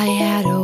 I had a